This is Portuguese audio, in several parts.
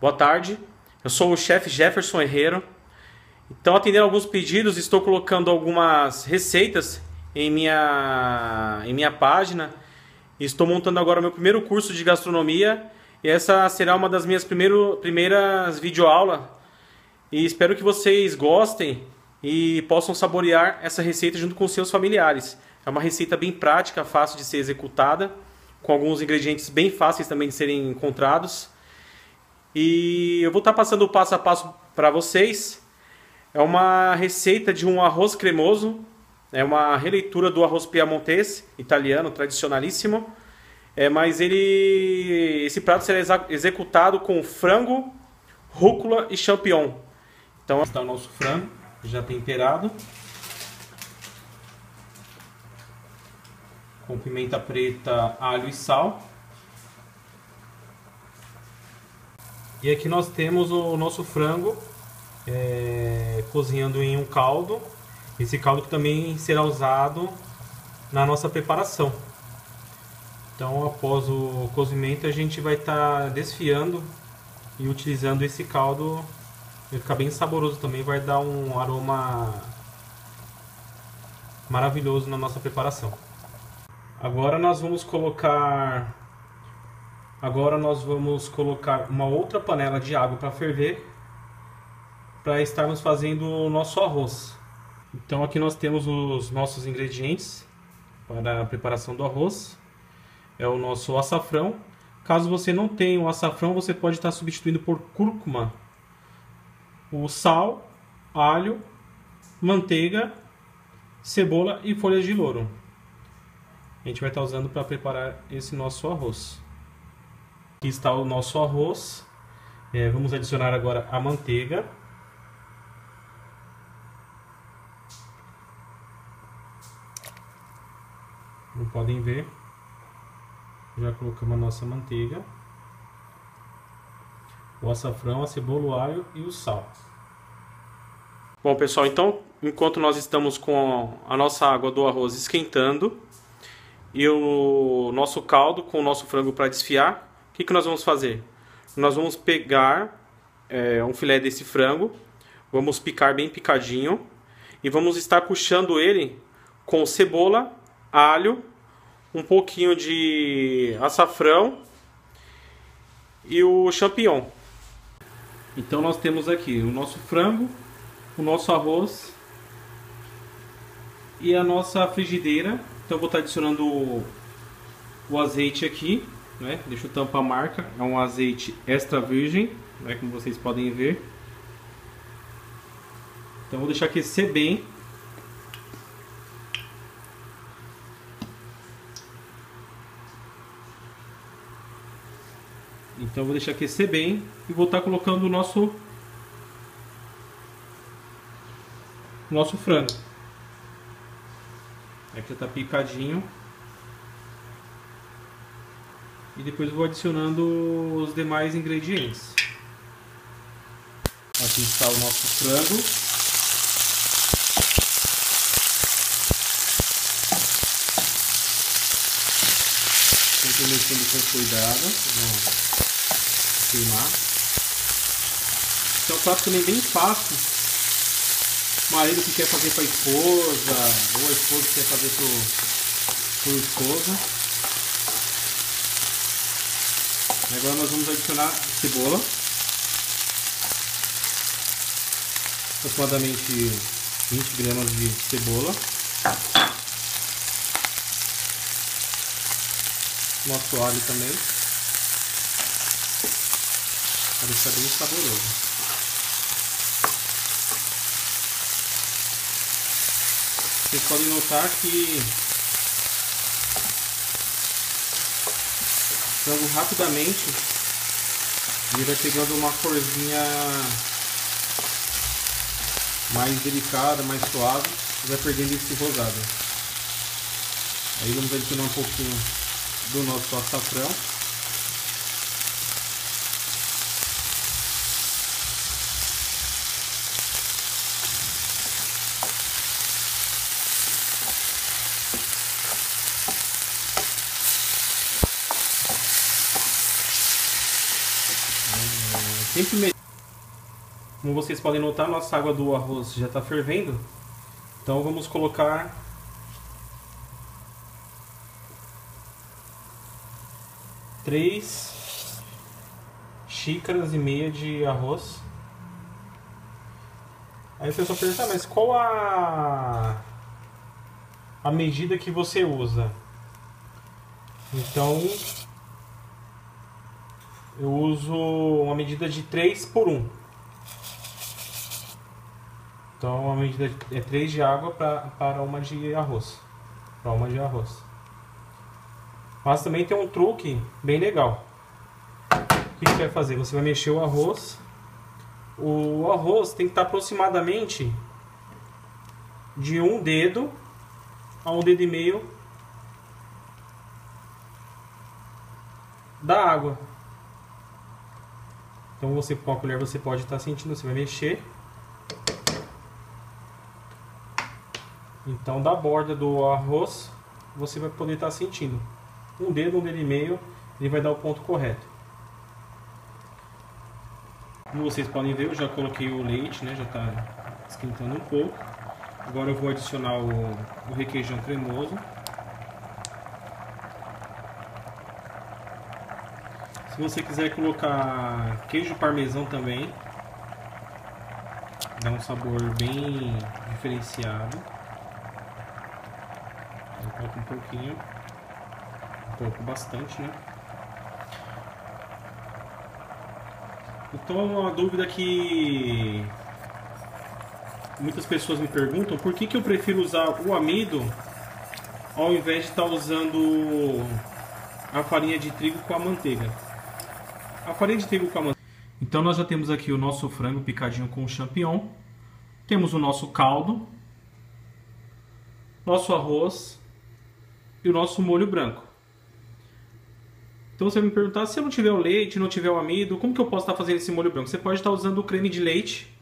Boa tarde, eu sou o chefe Jefferson Herrero. Então, atendendo alguns pedidos, estou colocando algumas receitas em minha, em minha página. Estou montando agora meu primeiro curso de gastronomia e essa será uma das minhas primeiro, primeiras videoaulas. E espero que vocês gostem e possam saborear essa receita junto com seus familiares. É uma receita bem prática, fácil de ser executada, com alguns ingredientes bem fáceis também de serem encontrados. E eu vou estar passando o passo a passo para vocês. É uma receita de um arroz cremoso, é uma releitura do arroz piamontese, italiano, tradicionalíssimo. É, mas ele, esse prato será executado com frango, rúcula e champignon. Então está o nosso frango já temperado. Com pimenta preta, alho e sal. E aqui nós temos o nosso frango é, cozinhando em um caldo. Esse caldo que também será usado na nossa preparação. Então, após o cozimento, a gente vai estar tá desfiando e utilizando esse caldo. Vai ficar bem saboroso também, vai dar um aroma maravilhoso na nossa preparação. Agora nós vamos colocar Agora nós vamos colocar uma outra panela de água para ferver para estarmos fazendo o nosso arroz. Então aqui nós temos os nossos ingredientes para a preparação do arroz. É o nosso açafrão. Caso você não tenha o açafrão, você pode estar substituindo por cúrcuma, o sal, alho, manteiga, cebola e folhas de louro. A gente vai estar usando para preparar esse nosso arroz. Aqui está o nosso arroz. É, vamos adicionar agora a manteiga. Como podem ver, já colocamos a nossa manteiga, o açafrão, a cebola, o alho e o sal. Bom pessoal, então enquanto nós estamos com a nossa água do arroz esquentando e o nosso caldo com o nosso frango para desfiar, que, que nós vamos fazer? Nós vamos pegar é, um filé desse frango, vamos picar bem picadinho e vamos estar puxando ele com cebola, alho, um pouquinho de açafrão e o champignon. Então nós temos aqui o nosso frango, o nosso arroz e a nossa frigideira. Então eu vou estar adicionando o, o azeite aqui né? Deixa eu tampar a marca, é um azeite extra virgem, né? como vocês podem ver. Então vou deixar aquecer bem. Então vou deixar aquecer bem e vou estar colocando o nosso nosso frango. Aqui já está picadinho. E depois vou adicionando os demais ingredientes. Aqui está o nosso frango. Sempre mexendo com cuidado, não queimar. Então é um prato também bem fácil. marido que quer fazer para a esposa, ou a esposa que quer fazer para o esposa. Agora nós vamos adicionar cebola. Aproximadamente 20 gramas de cebola. Nosso alho também. Para deixar bem saboroso. Vocês podem notar que frango rapidamente ele vai pegando uma corzinha mais delicada, mais suave e vai perdendo esse rosado. Aí vamos adicionar um pouquinho do nosso açafrão. Sempre Como vocês podem notar, nossa água do arroz já está fervendo. Então vamos colocar três xícaras e meia de arroz. Aí você só pergunta, mas qual a a medida que você usa? Então eu uso uma medida de 3 por 1. Então a medida é 3 de água pra, para uma de arroz. Para uma de arroz. Mas também tem um truque bem legal. O que você vai fazer? Você vai mexer o arroz. O arroz tem que estar aproximadamente de um dedo a um dedo e meio da água. Então você com a colher você pode estar sentindo, você vai mexer. Então da borda do arroz você vai poder estar sentindo. Um dedo, um dedo e meio, ele vai dar o ponto correto. Como vocês podem ver, eu já coloquei o leite, né? Já está esquentando um pouco. Agora eu vou adicionar o, o requeijão cremoso. Se você quiser colocar queijo parmesão também, dá um sabor bem diferenciado. Eu coloco um pouquinho, um pouco bastante, né? Então uma dúvida que muitas pessoas me perguntam por que, que eu prefiro usar o amido ao invés de estar usando a farinha de trigo com a manteiga a farinha de trigo com a manteiga. Então nós já temos aqui o nosso frango picadinho com champignon. Temos o nosso caldo, nosso arroz e o nosso molho branco. Então você me perguntar, se eu não tiver o leite, não tiver o amido, como que eu posso estar fazendo esse molho branco? Você pode estar usando o creme de leite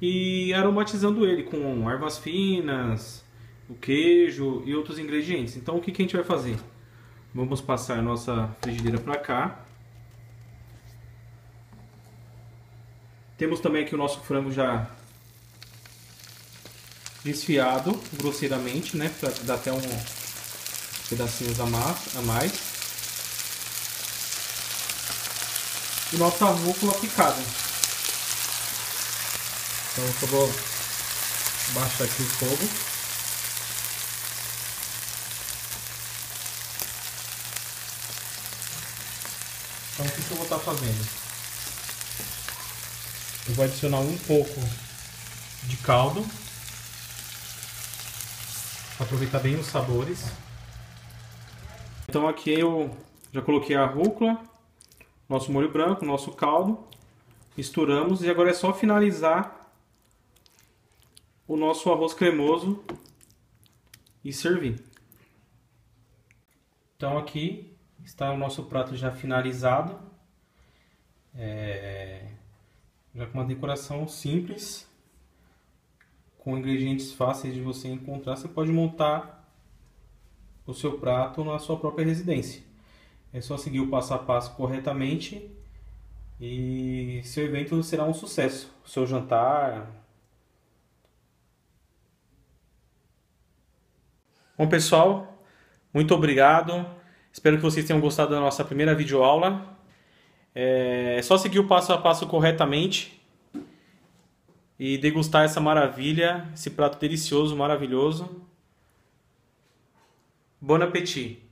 e aromatizando ele com ervas finas, o queijo e outros ingredientes. Então o que, que a gente vai fazer? Vamos passar a nossa frigideira para cá. Temos também aqui o nosso frango já desfiado grosseiramente, né? Para dar até um pedacinhos a mais. E nossa rúcula picada. Então eu só vou baixar aqui o fogo. Então o que, que eu vou estar fazendo? Eu vou adicionar um pouco de caldo para aproveitar bem os sabores. Então aqui eu já coloquei a rúcula, nosso molho branco, nosso caldo, misturamos e agora é só finalizar o nosso arroz cremoso e servir. Então aqui está o nosso prato já finalizado. É já com uma decoração simples, com ingredientes fáceis de você encontrar, você pode montar o seu prato na sua própria residência. É só seguir o passo a passo corretamente e seu evento será um sucesso. O seu jantar. Bom, pessoal, muito obrigado. Espero que vocês tenham gostado da nossa primeira videoaula. É só seguir o passo a passo corretamente e degustar essa maravilha, esse prato delicioso, maravilhoso. Bon appétit!